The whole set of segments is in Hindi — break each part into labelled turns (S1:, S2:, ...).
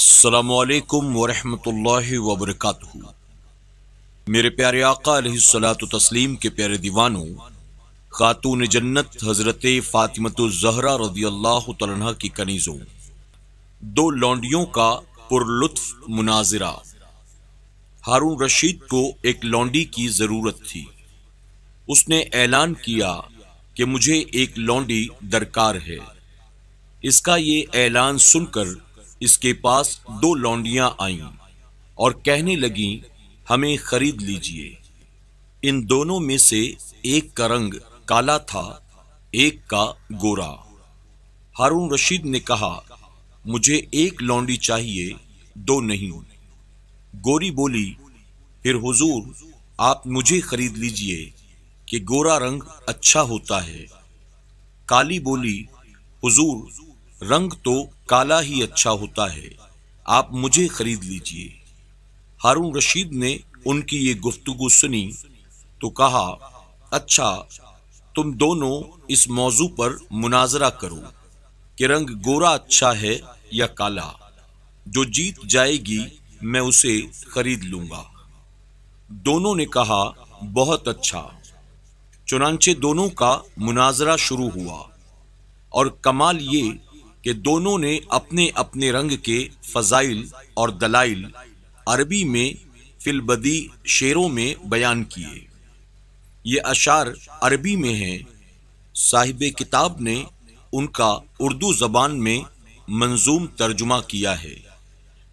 S1: असलकम वरहमतुल्लाहि वबरकातुहू मेरे प्यारे आका अलैहिस्सलातु तस्लीम के प्यारे दीवानों, खातून जन्नत हज़रत फ़ातिमतुज़हरा रदी अल्लाह तआला की कनीज़ों, दो लौंडियों का पुरलुत्फ मुनाजरा। हारून रशीद को एक लौंडी की ज़रूरत थी। उसने ऐलान किया कि मुझे एक लौंडी दरकार है। इसका ये ऐलान सुनकर इसके पास दो लौंडियाँ आईं और कहने लगी, हमें खरीद लीजिए। इन दोनों में से एक का रंग काला था, एक का गोरा। हारून रशीद ने कहा, मुझे एक लौंडी चाहिए, दो नहीं। गोरी बोली, फिर हुजूर, आप मुझे खरीद लीजिए, कि गोरा रंग अच्छा होता है। काली बोली, हुजूर रंग तो काला ही अच्छा होता है। आप मुझे खरीद लीजिए। हारून रशीद ने उनकी ये गुफ्तगु सुनी तो कहा अच्छा तुम दोनों इस मौजू पर मुनाजरा करो कि रंग गोरा अच्छा है या काला। जो जीत जाएगी, मैं उसे खरीद लूँगा। दोनों ने कहा, बहुत अच्छा। चुनाचे दोनों का मुनाजरा शुरू हुआ और कमाल ये कि दोनों ने अपने अपने रंग के फजाइल और दलाइल अरबी में फिलबदी शेरों में बयान किए। ये अशार अरबी में हैं। साहिब किताब ने उनका उर्दू ज़बान में मंजूम तर्जुमा किया है।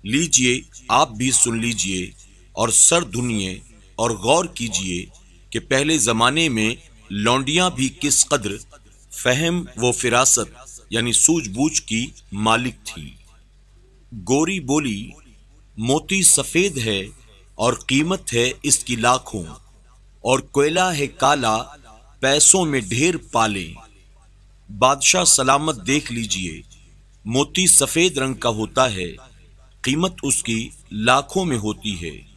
S1: लीजिए, आप भी सुन लीजिए और सर धुनिए और गौर कीजिए कि पहले ज़माने में लौंडियाँ भी किस कदर फहम व फिरासत यानी सूझबूझ की मालिक थी। गोरी बोली, मोती सफ़ेद है और कीमत है इसकी लाखों, और कोयला है काला, पैसों में ढेर पाले। बादशाह सलामत देख लीजिए, मोती सफ़ेद रंग का होता है, कीमत उसकी लाखों में होती है,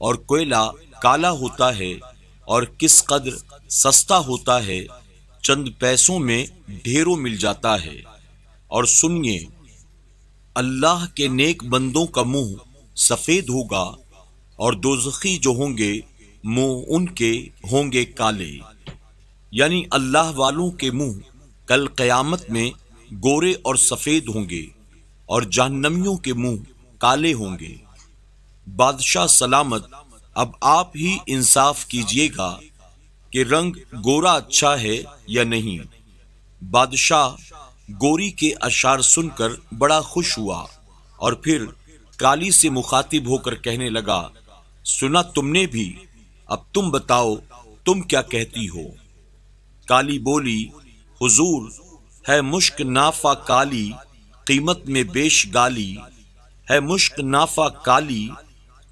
S1: और कोयला काला होता है, और किस कदर सस्ता होता है चंद पैसों में ढेरों मिल जाता है। और सुनिए, अल्लाह के नेक बंदों का मुँह सफ़ेद होगा और दोजखी जो होंगे, मुँह उनके होंगे काले। यानी अल्लाह वालों के मुँह कल कयामत में गोरे और सफ़ेद होंगे और जहनमियों के मुँह काले होंगे। बादशाह सलामत, अब आप ही इंसाफ कीजिएगा। कि रंग गोरा अच्छा है या नहीं। बादशाह गोरी के अशार सुनकर बड़ा खुश हुआ और फिर काली से मुखातिब होकर कहने लगा, सुना तुमने भी, अब तुम बताओ, तुम क्या कहती हो? काली बोली, हुजूर, है मुश्क नाफा काली, कीमत में बेश गाली, है मुश्क नाफा काली,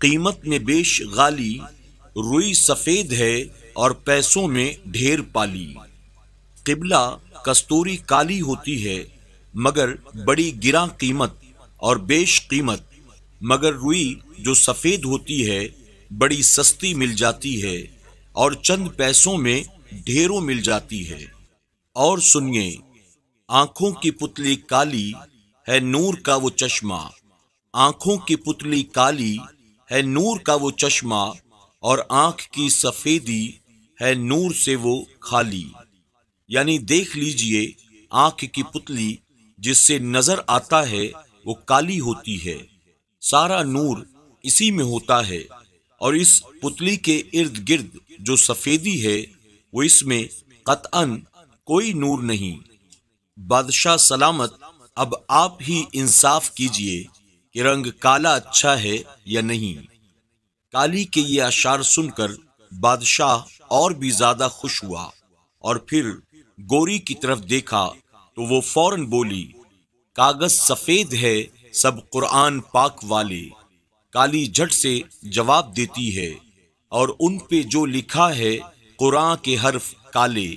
S1: कीमत में बेश गाली, रुई सफ़ेद है और पैसों में ढेर पाली। किबला कस्तूरी काली होती है, मगर बड़ी गिरा कीमत और बेश कीमत। मगर रुई जो सफ़ेद होती है, बड़ी सस्ती मिल जाती है और चंद पैसों में ढेरों मिल जाती है। और सुनिए, आँखों की पुतली काली है नूर का वो चश्मा। आँखों की पुतली काली है नूर का वो चश्मा और आँख की सफेदी है नूर से वो खाली। यानी देख लीजिए, आँख की पुतली जिससे नज़र आता है, वो काली होती है। सारा नूर इसी में होता है और इस पुतली के इर्द गिर्द जो सफेदी है, वो इसमें कतअन कोई नूर नहीं। बादशाह सलामत, अब आप ही इंसाफ कीजिए कि रंग काला अच्छा है या नहीं। काली के ये अशार सुनकर बादशाह और भी ज़्यादा खुश हुआ और फिर गोरी की तरफ़ देखा तो वो फ़ौरन बोली, कागज़ सफ़ेद है, सब कुरान पाक वाले। काली झट से जवाब देती है और उन पे जो लिखा है, कुरान के हर्फ काले।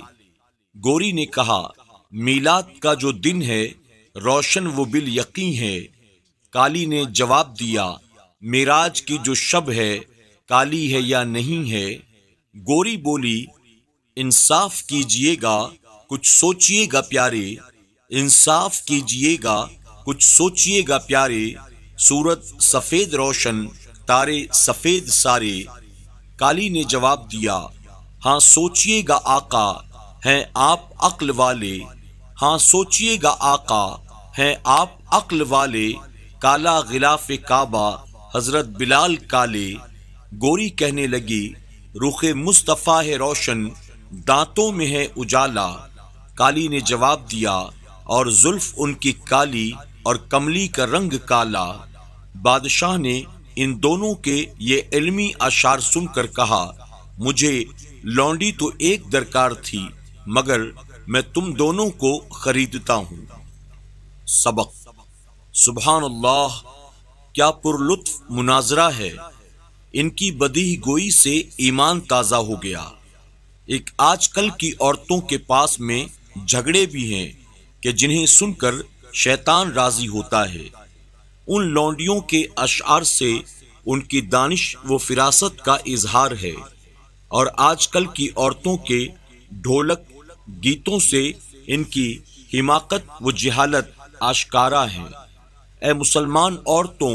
S1: गोरी ने कहा, मीलाद का जो दिन है, रोशन वो बिल यकीन है। काली ने जवाब दिया, मेराज की जो शब है, काली है या नहीं है गोरी बोली, इंसाफ कीजिएगा, कुछ सोचिएगा प्यारे। इंसाफ कीजिएगा, कुछ सोचिएगा प्यारे। सूरत सफ़ेद रोशन, तारे सफ़ेद सारे। काली ने जवाब दिया हाँ सोचिएगा आका, हैं आप अक्ल वाले। हाँ सोचिएगा आका, हैं आप अक्ल वाले। काला गिलाफ काबा, हज़रत बिलाल काले। गोरी कहने लगी रुख मुस्तफ़ा है रोशन, दांतों में है उजाला। काली ने जवाब दिया, और जुल्फ उनकी काली और कमली का रंग काला। बादशाह ने इन दोनों के ये इल्मी अशार सुनकर कहा, मुझे लौंडी तो एक दरकार थी, मगर मैं तुम दोनों को खरीदता हूँ। सबक। अल्लाह, क्या पुरलुत्फ मुनाजरा है? इनकी बदी गोई से ईमान ताज़ा हो गया। एक आजकल की औरतों के पास में झगड़े भी हैं कि जिन्हें सुनकर शैतान राज़ी होता है। उन लौंडियों के अशार से उनकी दानिश व फिरासत का इजहार है और आजकल की औरतों के ढोलक गीतों से इनकी हिमाकत व जहालत आशकारा है। ए मुसलमान औरतों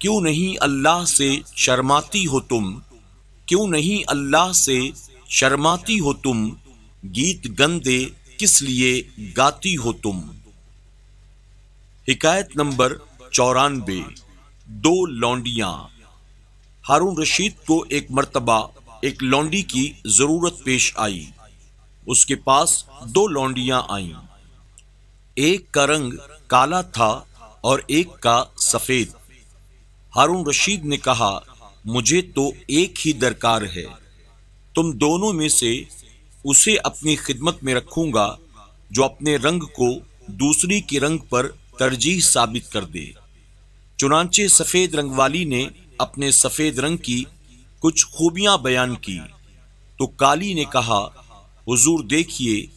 S1: क्यों नहीं अल्लाह से शर्माती हो तुम? क्यों नहीं अल्लाह से शर्माती हो तुम? गीत गंदे किस लिए गाती हो तुम? हिकायत नंबर चौरानबे। दो लौंडियाँ। हारून रशीद को एक मर्तबा, एक लौंडी की ज़रूरत पेश आई। उसके पास दो लौंडियाँ आईं। एक का रंग काला था और एक का सफ़ेद। हारून रशीद ने कहा, मुझे तो एक ही दरकार है। तुम दोनों में से उसे अपनी खिदमत में रखूँगा, जो अपने रंग को दूसरी के रंग पर तरजीह साबित कर दे। चुनाचे सफ़ेद रंग वाली ने अपने सफ़ेद रंग की कुछ खूबियाँ बयान की। तो काली ने कहा, हुजूर देखिए,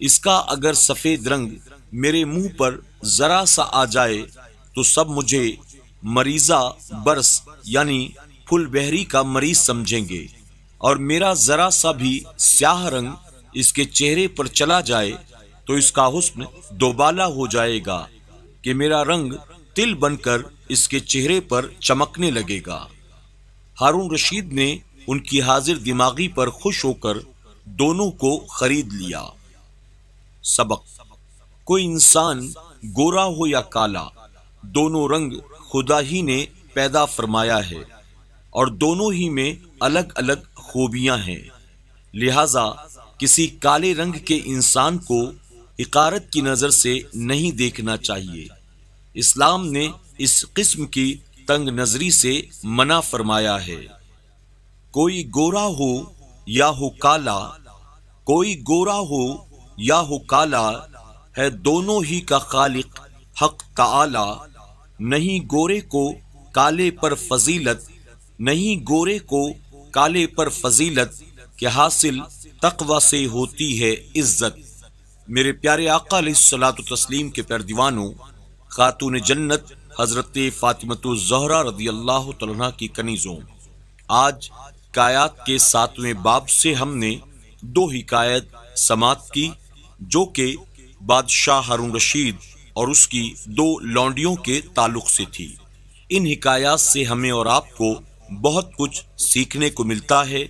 S1: इसका अगर सफ़ेद रंग मेरे मुँह पर जरा सा आ जाए तो सब मुझे मरीजा बरस, यानी फुल बहरी का मरीज़ समझेंगे। और मेरा जरा सा भी स्याह रंग इसके चेहरे पर चला जाए तो इसका हुस्न दोबाला हो जाएगा कि मेरा रंग तिल बनकर इसके चेहरे पर चमकने लगेगा। हारून रशीद ने उनकी हाजिर दिमागी पर खुश होकर दोनों को खरीद लिया। सबक। कोई इंसान गोरा हो या काला, दोनों रंग खुदा ही ने पैदा फरमाया है, और दोनों ही में अलग अलग खूबियाँ हैं। लिहाजा किसी काले रंग के इंसान को इकारत की नज़र से नहीं देखना चाहिए। इस्लाम ने इस किस्म की तंग नजरी से मना फरमाया है। कोई गोरा हो या हो काला, कोई गोरा हो या हो काला, है दोनों ही का खालिक, हक ताला नहीं गोरे को काले पर फजीलत, नहीं गोरे को काले पर फजीलत के हासिल तकवा से होती है इज़्ज़त। मेरे प्यारे आका सलात तस्लीम के प्यार दीवानों, खातून जन्नत हज़रत फ़ातिमत जहरा रदी अल्लाह तला की कनीज़ों, आज कायात के सातवें बाब से हमने दो हिकायत समात की, जो के बादशाह हारून रशीद और उसकी दो लौंडियों के ताल्लुक से थी। इन हिकायात से हमें और आपको बहुत कुछ सीखने को मिलता है।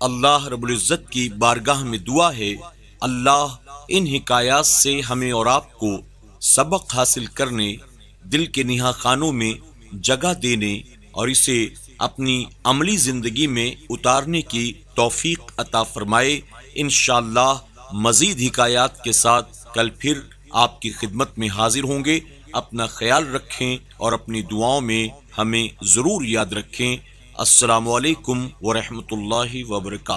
S1: अल्लाह रबुल्ज़त की बारगाह में दुआ है। अल्लाह इन हिकायात से हमें और आपको सबक हासिल करने, दिल के निहा खानों में जगह देने और इसे अपनी अमली ज़िंदगी में उतारने की तौफीक अता फरमाए। इन मज़ीद हिकायात के साथ कल फिर आपकी खिदमत में हाजिर होंगे। अपना ख्याल रखें और अपनी दुआओं में हमें ज़रूर याद रखें। असलकम वरहमल वर्का